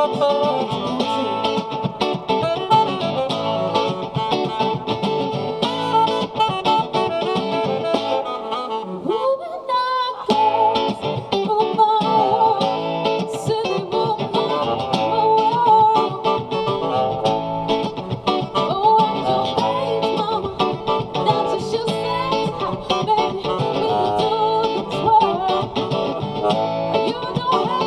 Oh Oh.